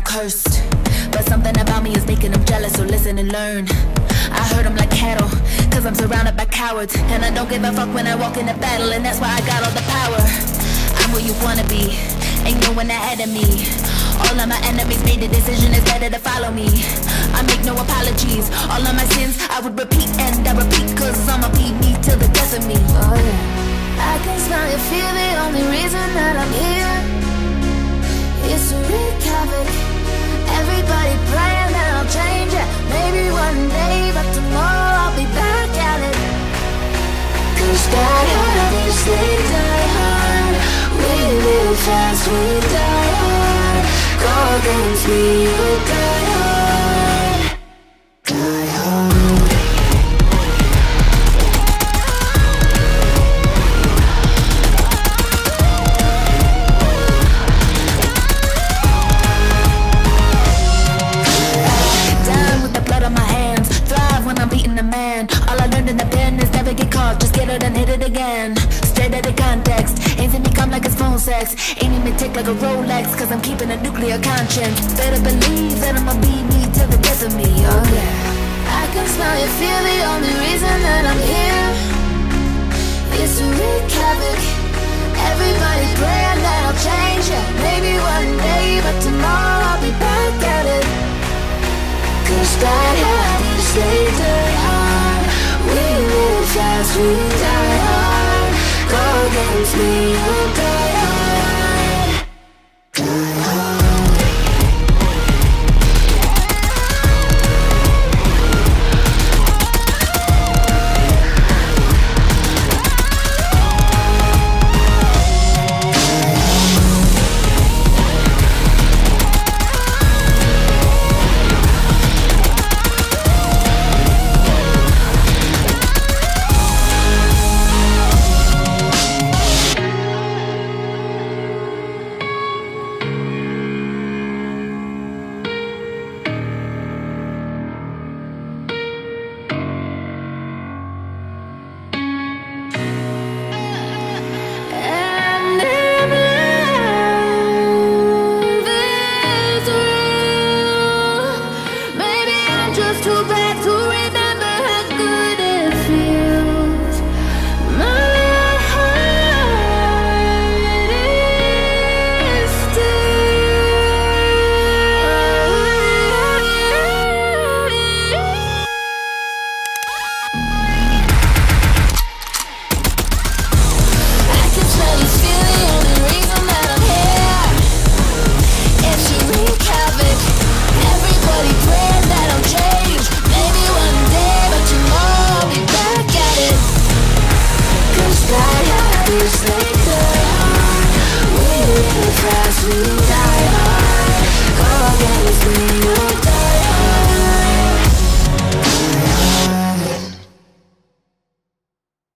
I'm cursed. But something about me is making them jealous, so listen and learn. I hurt them like cattle, cause I'm surrounded by cowards. And I don't give a fuck when I walk into battle, and that's why I got all the power. I'm where you wanna be, ain't no one ahead of me. All of my enemies made the decision, it's better to follow me. I make no apologies, all of my sins I would repeat and I repeat, cause I'ma be me till the death of me. Oh yeah. I can smell you feel the only reason that I'm here is to wreak havoc. Fast, we die hard. Go me, you die hard. Die hard. Down with the blood on my hands, thrive when I'm beating a man. All I learned in the pen is never get caught, just get and hit it again. Phone sex. Ain't even like a Rolex, cause I'm keeping a nuclear conscience. Better believe that I'ma be me till the death of me, oh yeah. I can smell you feel the only reason that I'm here is to wreak havoc. Everybody praying that I'll change it. Maybe one day, but tomorrow I'll be back at it. Cause hard is they die. We live fast, we die hard. Go against me, you down